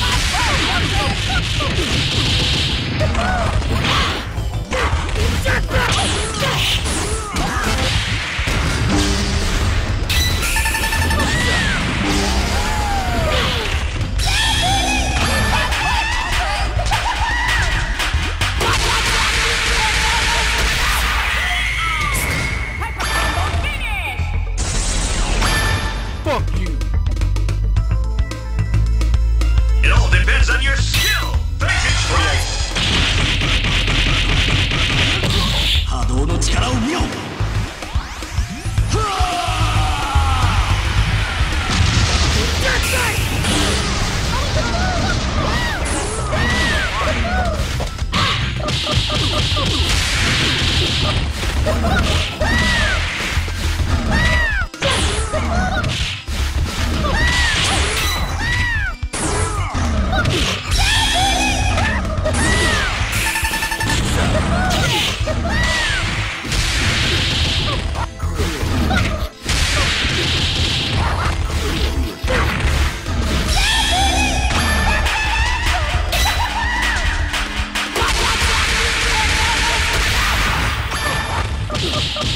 Oh, my God. On your skill. Vantage strike. Oh!